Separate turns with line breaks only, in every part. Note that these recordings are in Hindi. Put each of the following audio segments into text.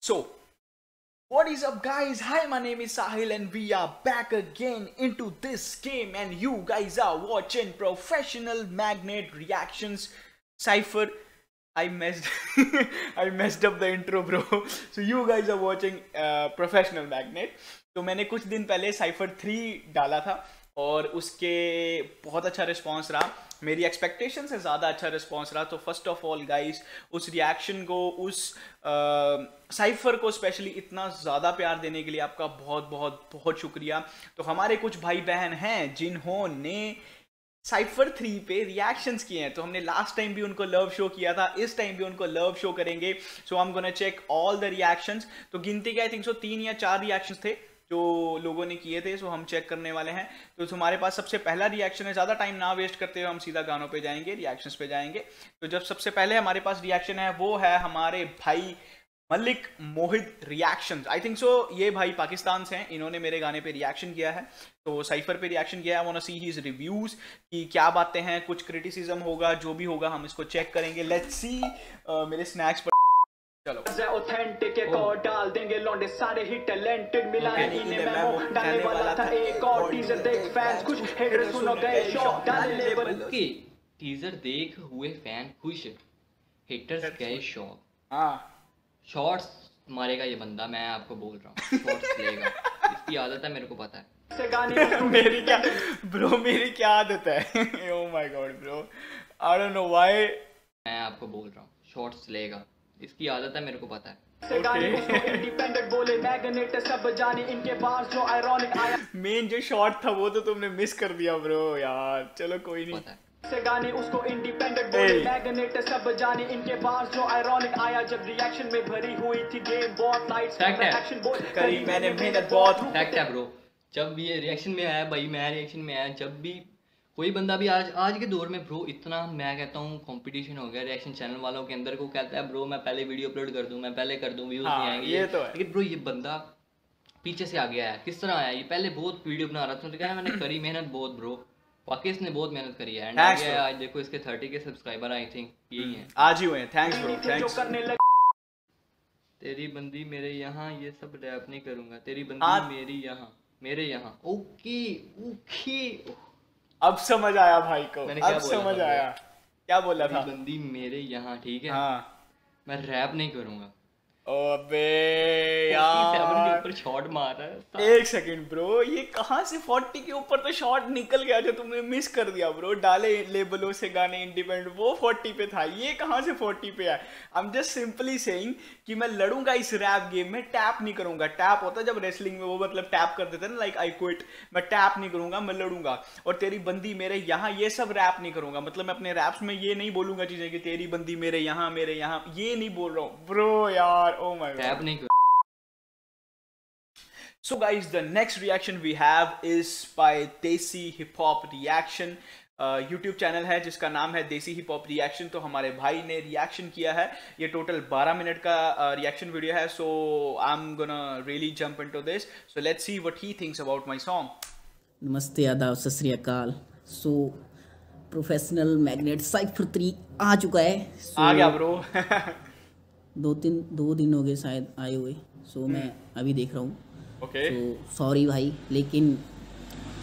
So, what is up, guys? Hi, my name is Sahil, and we are back again into this game. And you guys are watching Professional Magnet Reactions Cypher. I messed, I messed up the intro, bro. So you guys are watching uh, Professional Magnet. तो मैंने कुछ दिन पहले साइफर थ्री डाला था और उसके बहुत अच्छा रिस्पांस रहा। मेरी एक्सपेक्टेशन से ज़्यादा अच्छा रिस्पांस रहा। तो फ़र्स्ट ऑफ़ ऑल गाइस उस रिएक्शन को, उस साइफर को स्पेशली इतना ज़्यादा प्यार देने के लिए आपका बहुत बहुत बहुत शुक्रिया। तो हमारे कुछ भाई बहन हैं जिन्होंने साइफर थ्री पे रिएक्शंस किए हैं। तो हमने लास्ट टाइम भी उनको लव शो किया था, इस टाइम भी उनको लव शो करेंगे। सो हम gonna check all the reactions तो गिनती के आई थिंक सो तीन या चार रिएक्शंस थे। जो लोगों ने किए थे सो हम चेक करने वाले हैं। तो हमारे पास सबसे पहला रिएक्शन है ज़्यादा टाइम ना वेस्ट करते हुए हम सीधा गानों पे जाएँगे रिएक्शंस पे जाएँगे। तो जब सबसे पहले हमारे पास रिएक्शन है वो है हमारे भाई Malik Mohit reaction I think so ये भाई पाकिस्तान से हैं इन्होंने मेरे गाने पे रिएक्शन किया है। तो साइफर पे रिएक्शन किया है वांट सी हीज रिव्यूज़ कि क्या बातें हैं कुछ क्रिटिसिज्म होगा जो भी होगा हम इसको चेक करेंगे। लेट्स सी uh, मेरे स्नैक्स पर
ऑथेंटिक एक और डाल देंगे लौंडे सारे ही टैलेंटेड मिलाए इन्हें मेमो डालने वाला था एक और टीजर देख फैंस कुछ हेटर सुनो गए शॉक डाले लेवल
ओके टीजर देख हुए फ़ैन खुश। हेटर्स गए शॉक
हाँ।
शॉर्ट्स मारेगा ये बंदा मैं आपको बोल रहा हूँ। शॉर्ट्स लेगा। इसकी आदत है मेरे को पता है।
मेरी क्या ब्रो मेरी क्या आदत है? ओ my God bro I don't know why
मैं आपको बोल रहा हूँ। शॉर्ट्स लेगा। इसकी आदत है मेरे को पता है।
उसको इंडिपेंडेंट बोले मैग्नेट सब जाने इनके पास जो आयरॉनिक आया।
मेन जो शॉट था वो तो तुमने मिस कर दिया ब्रो यार। चलो कोई नहीं।
पता है।
से गाने उसको इंडिपेंडेंट बोले मैग्नेट सब जाने इनके पास जो आयरॉनिक आया। जब रिएक्शन में भरी हुई थी गेम बहुत लाइट्स एक्शन बोल
करी मैंने मेहनत बहुत
फैक्ट है ब्रो जब भी ये रिएक्शन में आया भाई मैं रिएक्शन में आया जब भी कोई बंदा भी आज आज के दौर में ब्रो इतना मैं कहता हूँ कंपटीशन हो गया रिएक्शन चैनल वालों के अंदर को कहता है ब्रो मैं पहले वीडियो अपलोड कर दूँ मैं पहले कर दूँ व्यूज़
हाँ,
नहीं आएँगे.
ये तो है।
लेकिन ब्रो ये बंदा पीछे से आ गया है। किस तरह आया ये पहले बहुत वीडियो बना रहा था तो मैंने करी मेहनत बहुत ब्रो वाकई इसने बहुत मेहनत करी है। एंड आज देखो इसके थर्टी के सब्सक्राइबर आई थिंक यही है।
आज ही हुए थैंक्स ब्रो थैंक्स
तेरी बंदी मेरे यहाँ ये सब रैप नहीं करूँगा। तेरी
हाँ।
बंदी मेरी यहाँ मेरे यहाँ। Okay okay.
अब समझ आया भाई को।
मैंने क्या
अब समझ आया। क्या बोला था?
बंदी मेरे यहाँ ठीक है?
हाँ।
मैं रैप नहीं करूँगा।
अबे यार।
ऊपर शॉट मार रहा है
एक सेकंड ब्रो ये कहाँ से 40 के ऊपर तो शॉट निकल गया जो तुमने मिस कर दिया ब्रो डाले लेबलों से गाने इंडिपेंडेंट वो 40 पे था। ये कहाँ से 40 पे है? I am just simply saying कि मैं लड़ूँगा इस रैप गेम में टैप नहीं करूँगा। टैप होता जब रेसलिंग में वो मतलब टैप कर देते ना लाइक आई क्विट मैं टैप नहीं करूँगा मैं लड़ूँगा। और तेरी बंदी मेरे यहाँ ये सब रैप नहीं करूँगा। मतलब मैं अपने रैप्स में ये नहीं बोलूँगा चीज़ें कि तेरी बंदी मेरे यहाँ मेरे यहाँ। ये नहीं बोल रहा हूँ। ब्रो यार। ओ माय
रैप नहीं कर
So guys, the next reaction we have is by Desi Hip Hop Reaction. YouTube channel है जिसका नाम है देसी हिप हॉप रिएक्शन तो हमारे भाई ने रिएक्शन किया है। ये टोटल 12 मिनट का रिएक्शन uh, वीडियो है so I am gonna really jump into this so let's see what he thinks about my song
नमस्ते आदाब सत श्री अकाल। So professional Magnet cypher three आ चुका है। so,
आ गया ब्रो
दो तीन दो दिन हो गए शायद आए हुए। सो so, मैं अभी देख रहा हूँ।
ओके
तो सॉरी भाई लेकिन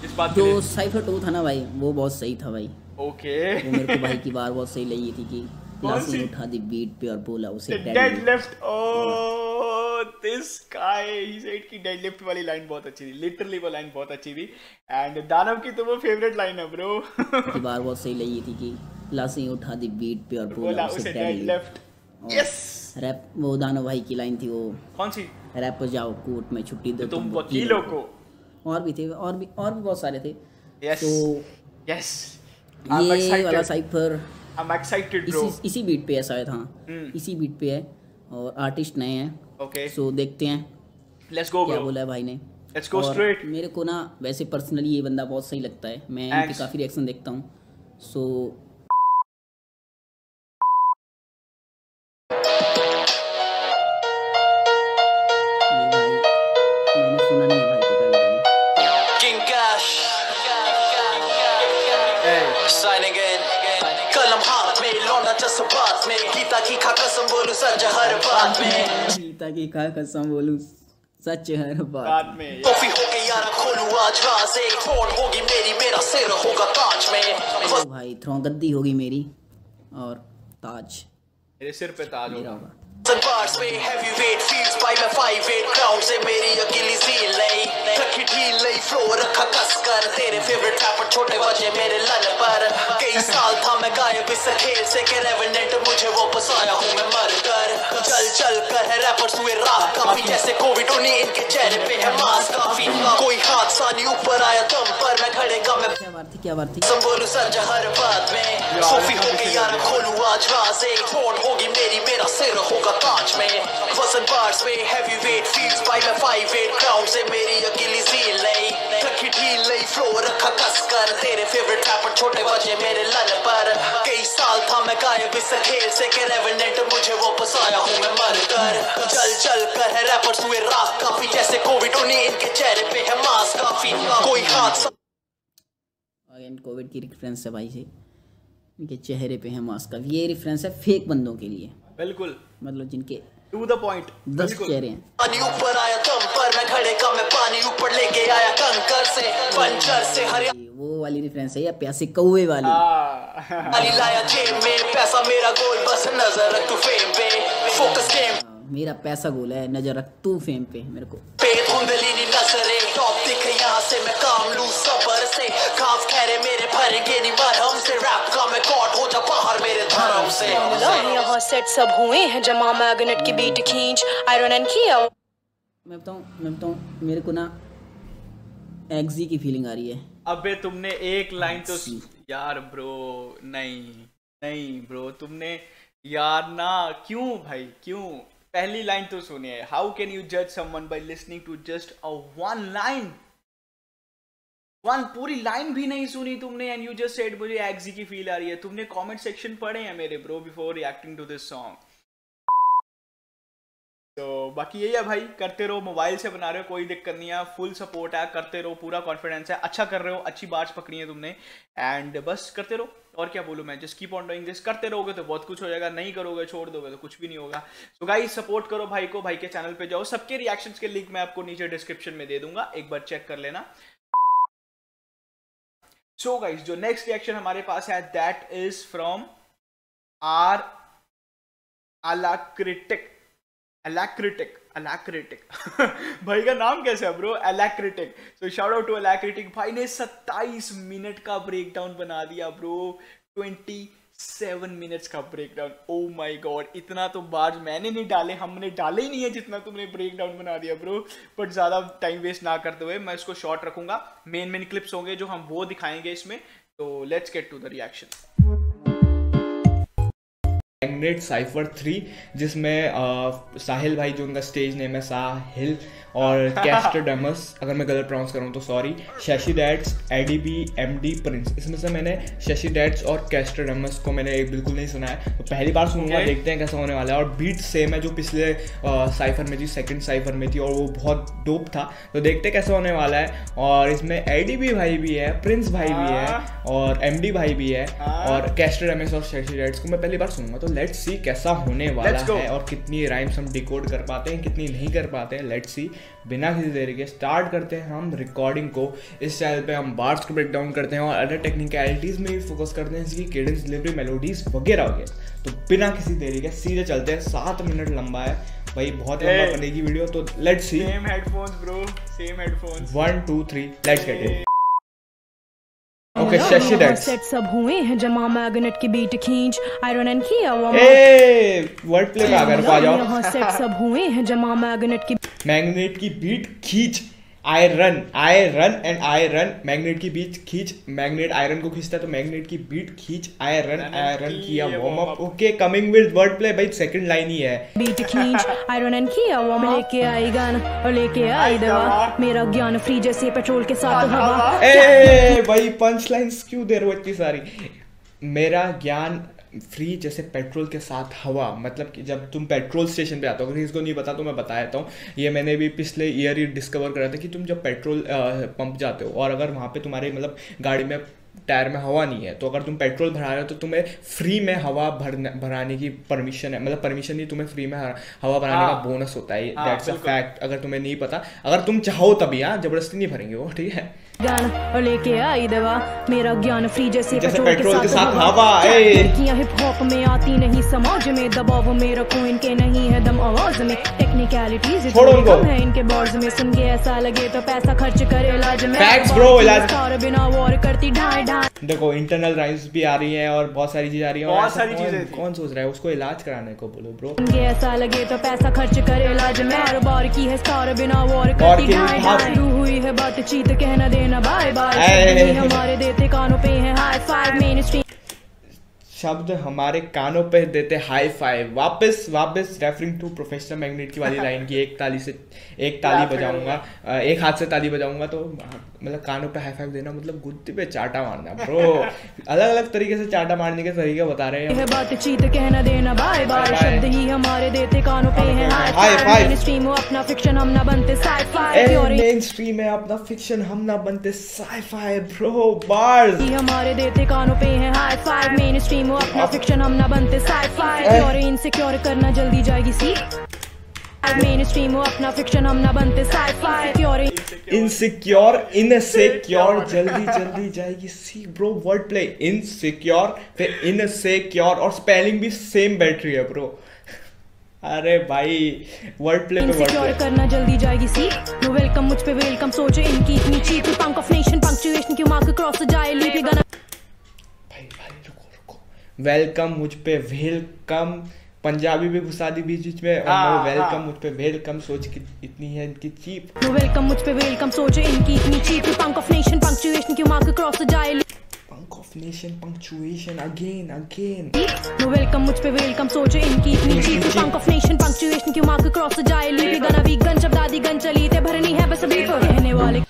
इस बात
जो साइफर टू था ना भाई वो बहुत सही था भाई।
ओके
वो मेरे को भाई की बार बहुत सही लगी थी कि
कौन
लाशी
सी?
उठा दी बीट पे और बोला उसे dead.
Lift oh this guy he said की डेड लिफ्ट वाली लाइन बहुत अच्छी थी। लिटरली वो लाइन बहुत अच्छी थी। एंड दानव की तो वो फेवरेट लाइन है ब्रो
की बार बहुत सही लगी थी कि लाशी उठा दी बीट पे और
बोला उसे डेड। लिफ्ट यस
रैप वो दानो भाई की लाइन थी वो।
कौन सी?
रैप पर जाओ कोर्ट में छुट्टी दो
तुम वकीलों को।
और भी थे और भी और भी बहुत सारे थे।
यस
तो
यस आई एम
ये वाला cypher
I am excited bro
इसी इसी बीट पे है शायद हाँ।
हम्म।
इसी बीट पे है और आर्टिस्ट नए हैं।
ओके
सो देखते हैं।
लेट्स गो
क्या बोला है भाई ने।
Go
और
straight.
मेरे को ना वैसे पर्सनली ये बंदा बहुत सही लगता है। मैं इनके. काफ़ी रिएक्शन देखता हूँ। सो ये
सच हर बात में।
गीता की खा कसम बोलूँ सच हर बात
बाद में।
कॉफ़ी गई यारा खोलू आज राज एक फ़ोन होगी मेरी मेरा सिर होगा ताज में।
भाई थ्रो गद्दी होगी मेरी और ताज।
मेरे सिर पे ताज होगा।
बार्स में हैवी वेट फील्स बाय मैं फाइव एट क्राउड से मेरी अकेली सील नहीं। रखी ढील नहीं फ्लो रखा कस कर तेरे फेवरेट रैपर छोटे बजे मेरे लन पर। कई साल था मैं गायब इस खेल से के रेवेनेंट मुझे वापस आया हूँ मैं मर कर चल चल कर है रैपर्स हुए रात काफ़ी। जैसे कोविड उन्हीं इनके चेहरे पे है मास्क काफ़ी। कोई हादसा नहीं ऊपर आया दम पर। मैं खड़े का मैं
क्या बात थी क्या बात थी
संबोलू सच हर बात में। सोफी होके यार खोलूं आज राज। एक होगी मेरी मेरा सिर होगा ताज में वज़न बार्स में हैवी वेट फील्स बाय मैं फाइव एट क्राउड से मेरी अकेली सील नहीं रखी ढील नहीं फ्लो रखा कस कर तेरे फेवरेट रैपर छोटे बजे मेरे लन पर कई साल था मैं गायब इस खेल से के रेवेनेंट मुझे वापस आया हूँ मैं मर कर चल चल कर है रैपर्स हुए राख काफ़ी जैसे कोविड उन्हीं इनके चेहरे पे है मास्क काफ़ी कोई हादसा
अगेन कोविड की रेफरेंस है भाई से इनके चेहरे पे है मास्क का ये रेफरेंस है फेक बंदों के लिए।
बिल्कुल।
मतलब जिनके
टू द पॉइंट
दस चेहरे हैं।
पानी ऊपर आया दम पर मैं खड़े का मैं पानी ऊपर लेके आया कंकर से पंचर से हरियाली
वो वाली रेफरेंस है या प्यासे कौवे वाली?
लाया जेब में पैसा मेरा गोल बस नज़र रख तू फेम पे फोकस गेम
मेरा पैसा गोल है नज़र रख तू फेम पे मेरे को।
पे धुंधली नी नजरे टॉप दिख यहाँ से मैं काम लूँ सबर से। खाफ खैरे मेरे भरेंगे नी मरहम से रैप का मैं कॉट हो
यहाँ सेट सब हुए हैं जमा मैग्नेट की बीट खींच आयरन एंड किया
मैं बताऊँ मैं बताऊँ मेरे को ना एग्जी की फीलिंग आ रही है।
अबे तुमने एक लाइन तो यार ब्रो नहीं नहीं ब्रो तुमने यार ना क्यों भाई क्यों? पहली लाइन तो सुनिए हाउ कैन यू जज someone by listening to just a one line one पूरी लाइन भी नहीं सुनी तुमने एंड यू जस्ट सेड मुझे एग्जी की फील आ रही है। तुमने कमेंट सेक्शन पढ़े हैं मेरे bro before reacting to this song तो बाकी यही है भाई, करते रहो मोबाइल से बना रहे हो, कोई दिक्कत नहीं है। फुल सपोर्ट है, करते रहो, पूरा कॉन्फिडेंस है। अच्छा कर रहे हो, अच्छी बात पकड़ी है तुमने। एंड बस करते रहो। और क्या बोलूँ मैं just keep on doing this करते रहोगे तो बहुत कुछ हो जाएगा, नहीं करोगे, छोड़ दोगे तो कुछ भी नहीं होगा। सो गाइस सपोर्ट करो भाई को, भाई के चैनल पे जाओ। सबके रिएक्शंस के लिंक मैं आपको नीचे डिस्क्रिप्शन में दे दूँगा। एक बार चेक कर लेना। सो गाइस जो नेक्स्ट रिएक्शन हमारे पास है that is from R Alacritic Alacritic Alacritic भाई का नाम कैसे है bro Alacritic so shout out to Alacritic भाई ने 27 मिनट का ब्रेकडाउन बना दिया ब्रो 27 मिनट्स का ब्रेकडाउन ओ माई गॉड इतना तो बार मैंने नहीं डाले, हमने डाले ही नहीं है जितना तुमने ब्रेकडाउन बना दिया ब्रो बट ज़्यादा टाइम वेस्ट ना करते हुए मैं इसको शॉर्ट रखूँगा। मेन मेन क्लिप्स होंगे जो हम वो दिखाएँगे इसमें। तो let's get to the reaction
Magnet cypher three जिसमें साहिल भाई जो उनका स्टेज नेम है साहिल और कैस्टरडमस अगर मैं गलत प्रोनाउंस करूँ तो sorry Shashi that's ADB MD Prince इसमें से मैंने शशि डैट्स और कैस्टरडमस को मैंने बिल्कुल नहीं सुना है। तो पहली बार सुनूँगा
Okay.
देखते हैं कैसा होने वाला है। और बीट सेम है जो पिछले साइफर में थी सेकंड साइफर में थी और वो बहुत डोप था। तो देखते हैं कैसा होने वाला है। और इसमें एडीबी भाई भी है प्रिंस भाई भी है और एमडी भाई भी है और कैस्टरडमस और शशि डैट्स को मैं पहली बार सुनूँगा तो लेट्स सी कैसा होने वाला है और कितनी राइम्स हम डिकोड कर पाते हैं कितनी नहीं कर पाते हैं लेट्स सी बिना किसी देरी के स्टार्ट करते हैं हम रिकॉर्डिंग को। इस चैनल पे हम बार्स को ब्रेक डाउन करते हैं और अदर टेक्निकलिटीज़ में भी फोकस करते हैं जैसे कि केडेंस डिलीवरी मेलोडीज वगैरह वगैरह तो बिना किसी देरी के सीधे चलते हैं। सात मिनट लंबा है। भाई बहुत लंबा बनेगी वीडियो तो let's
see same headphones bro same
headphones one two three let's get it Shashi
यहाँ सेट सब हुए हैं जमा मैग्नेट की बीट खींच आयरन एंड किया
ए वर्ड प्ले में अगर आ जाओ।
सेट सब हुए हैं जमा मैग्नेट की
मैग्नेट की बीट खींच I run I run and I run Magnet की बीट खींच मैग्नेट आयरन को खींचता है तो मैग्नेट की बीट खींच आई रन आई रन किया warm up okay coming with word play भाई सेकंड लाइन ही है।
बीट खींच आयरन एंड किया वो मैं लेके आई गान और लेके आई दवा। मेरा ज्ञान फ्री जैसे पेट्रोल के साथ हवा।
ए भाई पंच लाइंस क्यों दे रहे हो इतनी सारी? मेरा ज्ञान फ्री जैसे पेट्रोल के साथ हवा मतलब कि जब तुम पेट्रोल स्टेशन पे आते हो अगर इसको नहीं पता तो मैं बता देता हूँ। ये मैंने भी पिछले ईयर ही डिस्कवर करा था कि तुम जब पेट्रोल पंप जाते हो और अगर वहाँ पे तुम्हारे मतलब गाड़ी में टायर में हवा नहीं है तो अगर तुम पेट्रोल भरा रहे हो तो तुम्हें फ्री में हवा भरने भराने की परमिशन है। मतलब परमिशन नहीं तुम्हें फ्री में हवा भराने। का बोनस होता है।
हाँ,
दैट्स अ फैक्ट अगर तुम्हें नहीं पता। अगर तुम चाहो तभी हाँ ज़बरदस्ती नहीं भरेंगे वो ठीक है?
ज्ञान और लेके आई दवा। मेरा ज्ञान फ्री जैसे
जैसे
पेट्रोल,
पेट्रोल के साथ
हवा लड़कियाँ हिप हॉप में आती नहीं समाज में दबाव में रखो इनके नहीं है। दम आवाज़ में टेक्निकलिटीज
छोड़ो
है इनके बॉर्ड में। सुन के ऐसा लगे तो पैसा खर्च करे इलाज में। बिना वॉर करती ढाई ढाई।
देखो इंटरनल राइम्स भी आ रही है और बहुत सारी चीज़ आ रही है।
बहुत सारी
कौन-
चीज़ें
कौन सोच रहा है? उसको इलाज कराने को बोलो ब्रो
उनके ऐसा लगे तो पैसा खर्च कर इलाज में। हर बार की है स्टार बिना वॉर करती ढाई ढाई। हुई है बातचीत कहना देना बाय बाय शब्द हमारे देते कानों पे है हाई फाइव मेन
शब्द हमारे कानों पे देते हाई फाइव वापस वापस रेफरिंग टू प्रोफेशनल मैग्नेट की वाली लाइन की एक ताली से एक ताली बजाऊँगा। एक हाथ से ताली बजाऊँगा तो मतलब कानों पे हाई फाइव देना मतलब गुद्दी पे चाटा मारना ब्रो अलग अलग तरीके से चाटा मारने के तरीके बता रहे हैं
है बातचीत कहना देना बाय बाय शब्द ही हमारे देते कानों पे है हाई फाइव स्ट्रीम हो अपना फिक्शन हम ना बनते साई फाइव प्योर
मेन स्ट्रीम में अपना फिक्शन हम ना बनते साई ब्रो बार्स
ही हमारे देते कानों पे है हाई फाइव मेन स्ट्रीम हो अपना फिक्शन हम ना बनते साई फाइव प्योर इनसिक्योर करना जल्दी जाएगी सी मेन हो अपना फिक्शन हम ना बनते साई
इनसिक्योर इनसिक्योर जल्दी जल्दी जाएगी see bro word play insecure फिर इनसिक्योर और स्पेलिंग भी सेम बैटरी है ब्रो अरे भाई वर्ड प्ले पे वर्ड प्ले
करना जल्दी जाएगी सी नो वेलकम मुझ पे वेलकम सोचे इनकी इतनी cheap punk of nation punctuation की मार्क क्रॉस जाए लीपी गाना
भाई भाई रुको रुको वेलकम मुझ पे वेलकम पंजाबी भी घुसा दी बीच बीच में और
हाँ,
वेलकम
हाँ।
मुझ पे वेलकम सोच की इतनी है इनकी चीप।
वेलकम मुझ पे वेलकम सोचे इनकी इतनी cheap. Punk of nation punctuation की मार्क क्रॉस जाए
punk of nation punctuation again again
no welcome मुझ पे वेलकम सोचे इनकी इतनी cheap. Punk of nation punctuation की मार्क क्रॉस जाए लीपी गाना वी गन शब्द आदि गन चली ते भरनी है बस अभी तो रहने वाले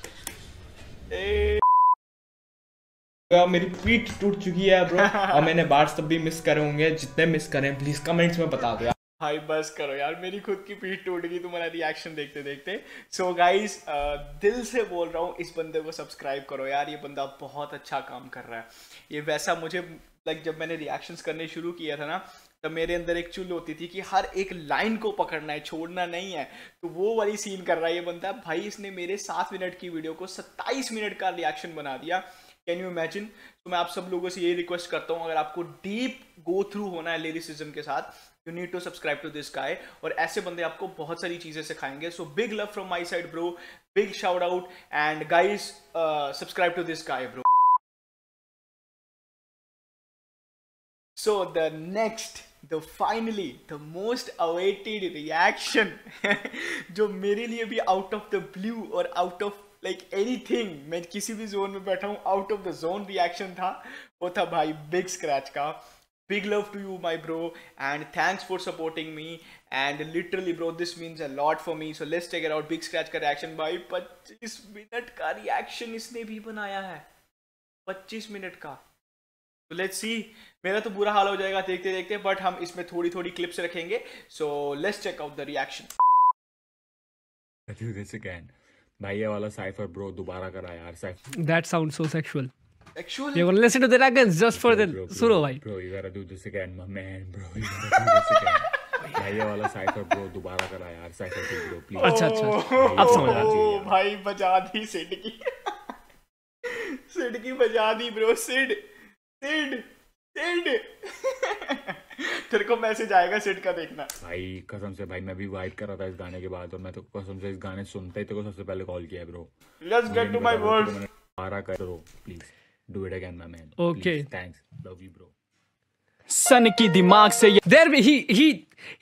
मेरी पीठ टूट चुकी है ब्रो और मैंने बार्स सब भी मिस करे होंगे, जितने मिस करें प्लीज़ कमेंट्स में बता दो यार.
भाई, बस करो यार. मेरी खुद की पीठ टूट गई, तुम्हारा रिएक्शन देखते देखते. सो so गाइस दिल से बोल रहा हूँ, इस बंदे को सब्सक्राइब करो यार. ये बंदा बहुत अच्छा काम कर रहा है. ये वैसा मुझे लाइक जब मैंने रिएक्शंस करने शुरू किया था ना, तब मेरे अंदर एक चुल होती थी कि हर एक लाइन को पकड़ना है, छोड़ना नहीं है. तो वो वाली सीन कर रहा है ये बंदा. भाई, इसने मेरे सात मिनट की वीडियो को सत्ताईस मिनट का रिएक्शन बना दिया. कैन यू इमेजिन तो मैं आप सब लोगों से यही रिक्वेस्ट करता हूँ अगर आपको डीप गो थ्रू होना है लिरिसिज्म के साथ you need to subscribe to this guy और ऐसे बंदे आपको बहुत सारी चीज़ें सिखाएँगे. So big love from my side bro big shout out and guys subscribe to this guy bro So the next, the finally, the most awaited reaction, जो मेरे लिए भी out of the blue और out of like any thing मैं किसी भी जोन में बैठा हूँ out of the zone reaction था। वो था भाई बिग स्क्रैच का। Big love to you my bro and thanks for supporting me and literally bro this means a lot for me so let's take around Big Scratch का रिएक्शन भाई। पच्चीस मिनट का रिएक्शन इसने भी बनाया है। पच्चीस मिनट का। तो लेट्स सी मेरा तो बुरा हाल हो जाएगा देखते देखते बट हम इसमें थोड़ी थोड़ी क्लिप्स रखेंगे so let's check
out the reaction भाई ये वाला साइफर ब्रो दोबारा करा यार cypher
That sounds so sexual.
Actual
You're gonna listen to the dragons just for the सुनो भाई
bro you gotta do this again my man bro you gotta do this again भाई ये वाला साइफर ब्रो दोबारा करा यार साइफर टू ब्रो प्लीज़
अच्छा अच्छा अब समझ आया
ओ भाई बजा दी सिड की सिड की बजा दी ब्रो सिड सिड तेरे को मैसेज आएगा सिड का देखना।
भाई कसम से भाई मैं भी वाइट कर रहा था इस गाने के बाद और मैं तो कसम से इस गाने सुनते ही तेरे को सबसे पहले कॉल किया bro
let's get to my words
दोबारा करो please do it again my man
Okay.
Thanks love you bro
son की दिमाग से
we- he he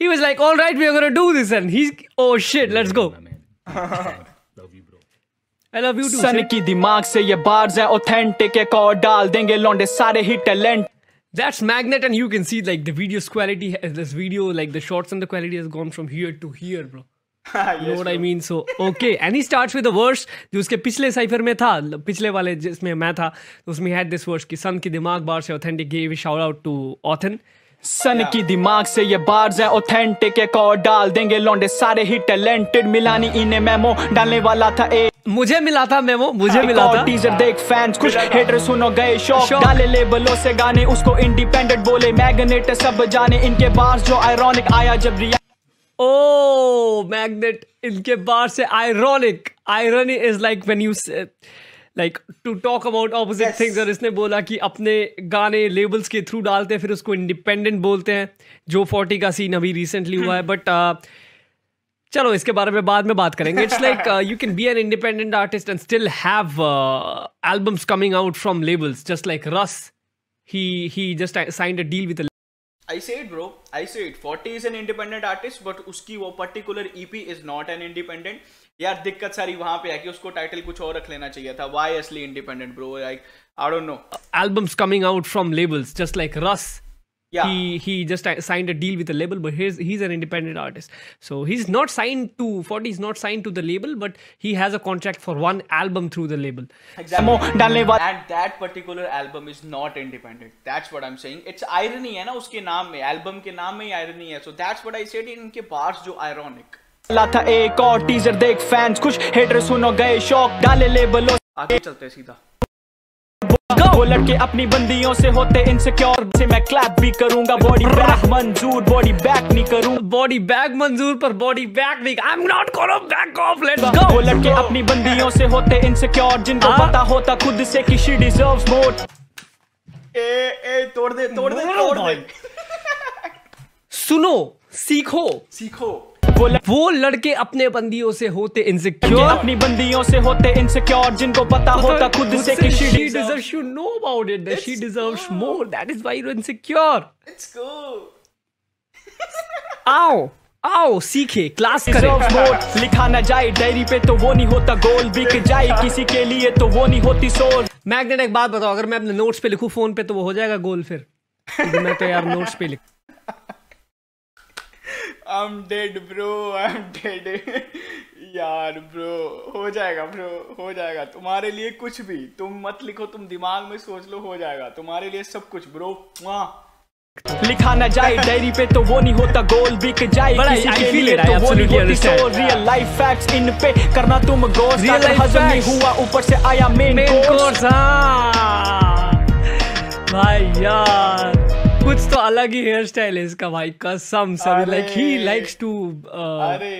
he was like, all right, we are gonna do this, and he's oh shit, let's go.
my man. Thanks. Love you bro.
I love you too.
सन की दिमाग से ये बार्स है ऑथेंटिक एक और डाल देंगे लौंडे सारे ही talent
That's magnet, and you can see like the video's quality. This video, like the shots and the quality has gone from here to here, bro. You know what I mean? So okay, and he starts with a verse जो उसके पिछले साइफर में था पिछले वाले जिसमें मैं था तो उसमें had this verse कि सन की दिमाग बार से authentic gave a shout out to Othen
Son की दिमाग से ये बार्स है ऑथेंटिक एक और डाल देंगे लौंडे सारे ही टैलेंटेड मिलानी इन्हें मेमो डालने वाला था एक
मुझे मिला था मेमो मुझे मिला था।
टीजर देख फैंस खुश हेटर सुनो गए शौक। डाले लेबलों से गाने उसको इंडिपेंडेंट बोले। मैग्नेट सब जाने इनके बार्स जो आयरॉनिक आया जब रिया
ओ मैग्नेट इनके बार से ironic irony is like when you like to talk about opposite things और इसने बोला कि अपने गाने लेबल्स के थ्रू डालते हैं फिर उसको इंडिपेंडेंट बोलते हैं जो फोर्टी का सीन अभी रिसेंटली हुआ है बट चलो इसके बारे में बाद में बात करेंगे it's like you can be an independent artist and still have albums coming out from labels just like Russ he he just signed a deal with a
I say it, bro. I say it. 40 is an independent artist, but उसकी वो particular EP is not an independent. यार दिक्कत सारी वहाँ पे है कि उसको टाइटल कुछ और रख लेना चाहिए था Why असली independent, bro? Like I don't know.
albums coming out from labels just like Russ
Yeah.
he he just signed a deal with a label but he's he's an independent artist so he's not signed to 40 is not signed to the label but he has a contract for one album through the label
Exactly.
डालने
And that particular album is not independent. That's what I'm saying. It's irony है ना उसके नाम में एल्बम के नाम में ही irony है. So that's what I said इनके bars जो ironic.
वाला था एक और टीजर देख फैंस खुश हेटर सुनो गए शौक डाले लेबलों
आगे चलते सीधा.
वो लड़के अपनी बंदियों से होते इनसिक्योर से मैं क्लैप भी करूँगा बॉडी बैक मंजूर बॉडी बैक नहीं करूँ
body bag manzoor पर body bag नहीं i'm not gonna back off let's go
वो लड़के अपनी बंदियों से होते इनसिक्योर जिनको
हाँ?
पता होता खुद से कि शी डिजर्व्स मोर
ए ए तोड़ दे तोड़ दे तोड़ दे.
सुनो सीखो
सीखो.
वो लड़के
वो लड़के अपने बंदियों से होते इनसिक्योर
अपनी बंदियों से होते इनसिक्योर जिनको पता होता खुद से कि she
she
deserves
deserves you know about it that she deserves more. That is why you're insecure.
Let's go.
आओ आओ सीखे क्लास करें।
लिखा ना जाए डायरी पे तो वो नहीं होता गोल बिक जाए। किसी के लिए तो वो नहीं होती सोल
मैग्नेट एक बात बताओ अगर मैं अपने नोट्स पे लिखूं फ़ोन पे तो वो हो जाएगा गोल फिर। मैं तो यार नोट्स पे लिख
I'm dead, bro. I'm dead. यार ब्रो हो जाएगा ब्रो हो जाएगा। तुम्हारे लिए कुछ भी तुम मत लिखो तुम दिमाग में सोच लो हो जाएगा। तुम्हारे लिए सब कुछ ब्रो वहाँ।
लिखा ना जाए डायरी पे तो वो नहीं होता गोल बिक जाए। किसी के लिए तो वो नहीं होती
understand.
रियल लाइफ फैक्ट्स इन पे करना तुम गोल
Real life
हजम नहीं हुआ ऊपर से आया मेन कोर्स
हाँ। भाई यार। कुछ तो अलग ही हेयर स्टाइल है इसका भाई कसम से
like
he likes
to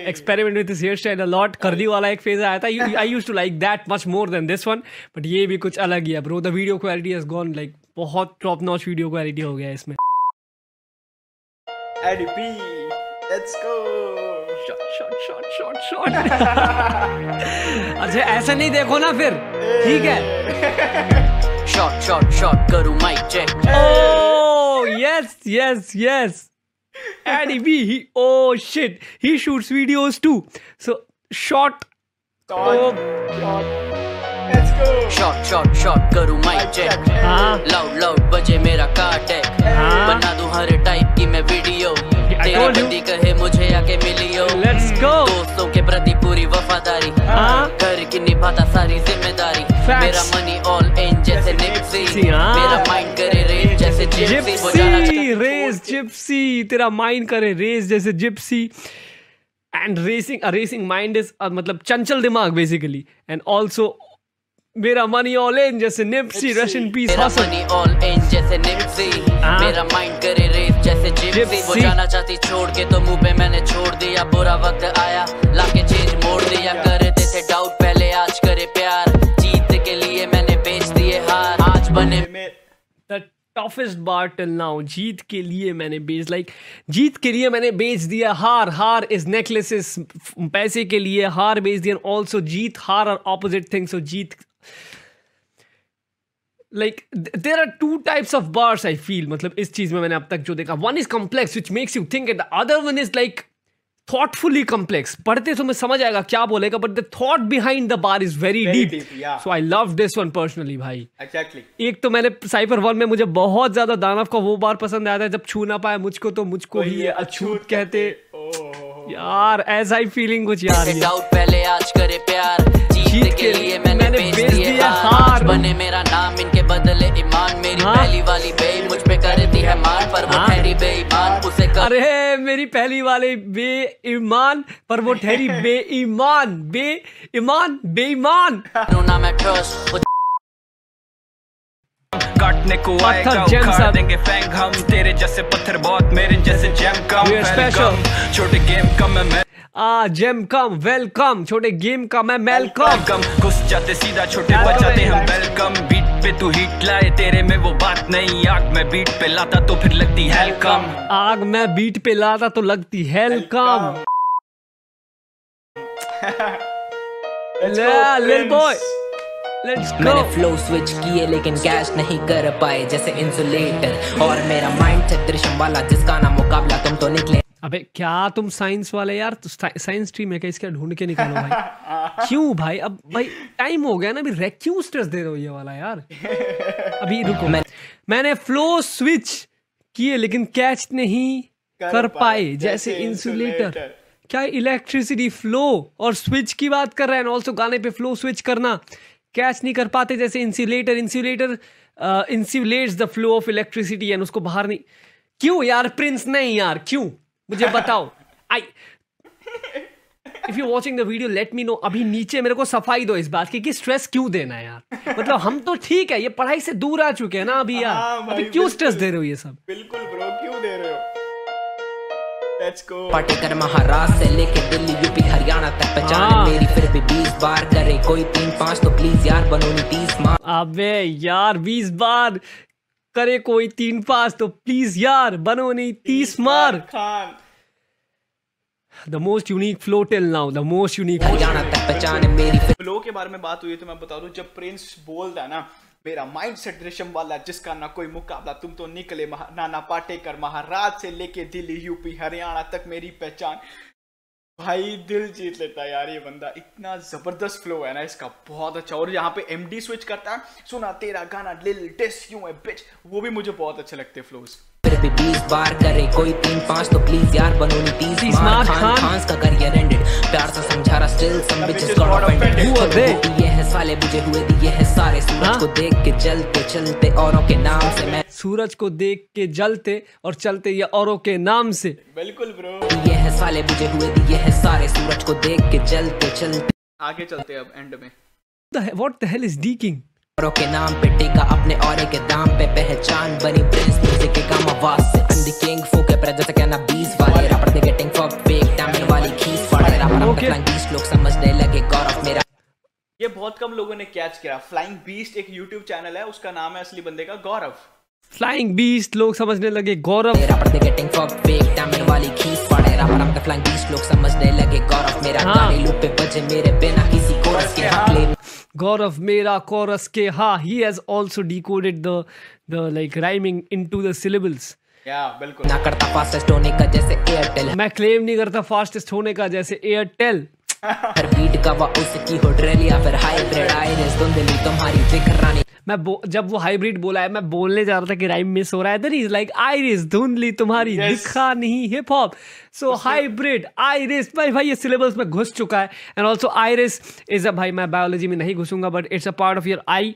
experiment with his hair style a lot curly वाला एक फ़ेज़ आया था। I used to like that much more than this one but ये भी कुछ अलग ही है bro the video quality has gone like बहुत टॉप नॉच वीडियो क्वालिटी हो गया है इसमें।
A D P let's
go shot shot shot shot अच्छा ऐसा नहीं देखो ना फिर। ठीक है।
शॉट शॉट शॉट करूँ mic check
Oh yes, yes, yes. Eddie B, he oh shit, he shoots videos too. So short. Oh,
go
shot shot shot करूँ माइक चेक
हाँ
लाउड लाउड बजे मेरा कार्टेक
हाँ।
बना दूँ हर टाइप की मैं वीडियो तेरी बंदी कहे मुझे आके मिलियो
Let's go.
दोस्तों के प्रति पूरी वफादारी
हाँ।
घर की निभाता सारी ज़िम्मेदारी. मेरा मनी ऑल इन जैसे निप्सी
हाँ।
मेरा माइंड करे रेस जैसे जिप्सी
रेस जिप्सी तेरा माइंड करे रेस जैसे Gypsy and racing racing mind is मतलब चंचल दिमाग बेसिकली एंड ऑल्सो मेरा मनी ऑल इन जैसे निप्सी रशियन पीस
मेरा मनी ऑल इन जैसे निप्सी
हाँ।
मेरा माइंड करे रेस जैसे जिप्सी वो जाना चाहती छोड़ के तो मुँह पे मैंने छोड़ दिया. बुरा वक्त आया लाके चेंज मोड़ दिया. करते थे डाउट पहले आज करे प्यार.
The toughest bar till now जीत के लिए मैंने बेच लाइक जीत के लिए मैंने बेच दिया हार हार इज़ नेकलेसेस पैसे के लिए हार बेच दिया ऑल्सो जीत हार are opposite thing so Jeet like there are two types of bars I feel मतलब इस चीज़ में मैंने अब तक जो देखा one is complex which makes you think and the other one is like thoughtfully complex. पढ़ते तो मैं समझ आएगा क्या बोलेगा but the thought behind the bar is
very deep
so I love this one personally भाई.
Exactly.
एक तो मैंने साइफर वन में मुझे बहुत ज़्यादा दानव का वो बार पसंद आया था जब छू ना पाए मुझको तो मुझको ही ये अछूत कहते यार ऐसा ही फीलिंग कुछ यार
डाउट पहले आज करे प्यार जीत के लिए मैंने
मैंने
बेच
दिया
हार। बने मेरा नाम इनके बदले ईमान मेरी
हाँ।
पहली वाली बे मुझ पे करती है मान पर वो
हाँ।
ठहरी बे
कर
अरे मेरी पहली वाली बेईमान पर वो ठहरी बेईमान बेईमान बेईमान
ना मैं ट्रस्ट
काटने को आएगा उखाड़ देंगे फैंग हम तेरे जैसे पत्थर बहुत मेरे जैसे जैम कम. छोटे गेम कम है मैं
आ जेम कम वेलकम छोटे गेम का मैं मेलकम
कम घुस जाते सीधा छोटे बचाते हम वेलकम बीट पे तू हिट लाए तेरे में वो बात नहीं। आग में बीट पे लाता तो फिर लगती है कम
आग मैं बीट पे लाता तो लगती हेल कम लिल बॉय
मैंने फ्लो स्विच किए लेकिन कैश नहीं कर पाए जैसे इंसुलेटर और मेरा माइंड त्रिशम वाला जिसका ना मुकाबला तुम तो निकले।
अबे क्या तुम साइंस वाले यार? साइंस स्ट्रीम है क्या? इसका ढूंढ के निकालो भाई। क्यों भाई? अब भाई टाइम हो गया ना अभी रे क्यों स्ट्रेस दे रहे हो ये वाला यार? अभी रुको।
मैं-
मैंने फ्लो स्विच किए लेकिन कैच नहीं कर पाए जैसे इंसुलेटर क्या इलेक्ट्रिसिटी फ्लो और स्विच की बात कर रहे हैं? ऑल्सो गाने पे फ्लो स्विच करना। कैच नहीं कर पाते जैसे insulator insulator insulates the flow of electricity and उसको बाहर नहीं। क्यों यार प्रिंस नहीं यार क्यों? मुझे बताओ। I if you watching the video let me know अभी नीचे मेरे को सफ़ाई दो इस बात की कि स्ट्रेस क्यों देना है यार? मतलब हम तो ठीक है ये पढ़ाई से दूर आ चुके हैं ना अभी यार।
हाँ
अभी क्यों स्ट्रेस दे रहे हो ये सब?
बिल्कुल ब्रो क्यों दे रहे हो? लेट्स गो
पाटेकर महाराष्ट्र से लेके दिल्ली यूपी हरियाणा तक पहचान
हाँ।
मेरी फिर भी बीस बार करे कोई तीन पाँच तो प्लीज़ यार बनो नहीं तीस मार।
अबे यार बीस बार करे कोई तीन पास तो प्लीज़ यार बनो नहीं तीस मार।
Khan.
The most unique flow till now the most unique
Haryana तक पहचान मेरी
फ्लो के बारे में बात हुई तो मैं बता दूँ जब प्रिंस बोलता है ना मेरा माइंड सेट दृश्यम वाला जिसका ना कोई मुकाबला तुम तो निकले महा- नाना पाटेकर महाराज से लेके दिल्ली यूपी हरियाणा तक मेरी पहचान। भाई दिल जीत लेता यार ये बंदा। इतना ज़बरदस्त फ्लो है ना इसका। बहुत अच्छा। और यहाँ पे एमडी स्विच करता है। सुना तेरा गाना लिल डिस यू है बिच वो भी मुझे बहुत अच्छे लगते हैं फ्लोज
भी बीस बार करे कोई तीन पाँच तो प्लीज़ यार बनो नहीं तीस
तीस
मार
मार,
खान।
खान।
का करियर एंडेड प्यार से समझा रहा still some
Some
bitches
bitches
got
got
offended हैं साले बुझे हुए दिए हैं सारे सूरज
हाँ?
को देख के जलते चलते औरों के नाम से मैं
सूरज को देख के जलते और चलते ये औरों के नाम से।
बिल्कुल ब्रो।
दिए हैं साले बुझे हुए दिए हैं सारे सूरज को देख के जलते चलते
आगे चलते अब एंड में।
What the hell is dicking
औरों के नाम पे टेका अपने औरे के दाम पे पहचान बनी प्रिंस म्यूज़िक के काम आवाज़ से। अंडी किंग फोके पर जैसे कहना बीस
बहुत कम लोगों ने कैच किया। फ्लाइंग बीस्ट एक यूट्यूब चैनल है उसका नाम है असली बंदे का गौरव।
फ्लाइंग बीस्ट लोग समझने लगे गौरव।
दे गौरव। मेरा
हाँ।
गाने लूप पे बजे मेरे बिना किसी कोरस के
हाँ he has also decoded the the like rhyming into the syllables
या बिल्कुल।
ना करता फास्टेस्ट होने का जैसे एयरटेल
मैं क्लेम नहीं करता फास्टेस्ट होने का जैसे एयरटेल
हर बीट का वा उसकी हो या फिर हाइब्रिड आइरिस धुंधली तुम्हारी फ़िक्र रानी।
मैं बो- जब वो हाइब्रिड बोला है मैं बोलने जा रहा था कि राइम मिस हो रहा है देन इज़ लाइक आइरिस धुंधली तुम्हारी
Yes.
दिखा नहीं hip hop so hybrid iris भाई भाई ये सिलेबस में घुस चुका है। And also iris is a भाई मैं बायोलॉजी में नहीं घुसूँगा
but it's a part
of your eye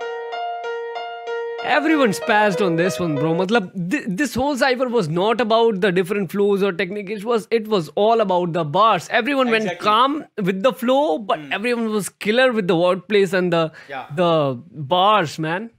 Everyone's passed on this one bro matlab th this whole cipher was not about the different flows or technique it was it was all about the bars everyone
exactly.
went calm with the flow but mm. everyone was killer with the wordplays and the
yeah.
the bars man